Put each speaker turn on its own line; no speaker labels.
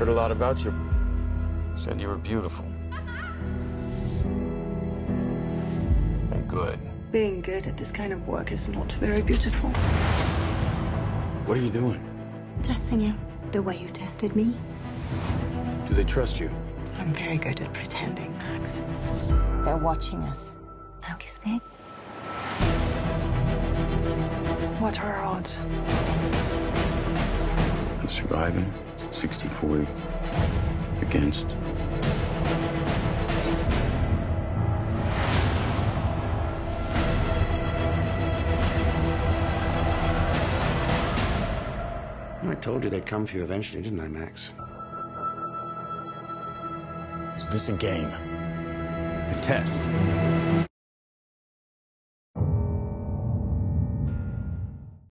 Heard a lot about you. Said you were beautiful. And good.
Being good at this kind of work is not very beautiful.
What are you doing?
Testing you the way you tested me.
Do they trust you?
I'm very good at pretending, Max. They're watching us. Now kiss me.
What are our odds?
I'm surviving 60 40 against.
I told you they'd come for you eventually, didn't I, Max?
Is this a game?
A test.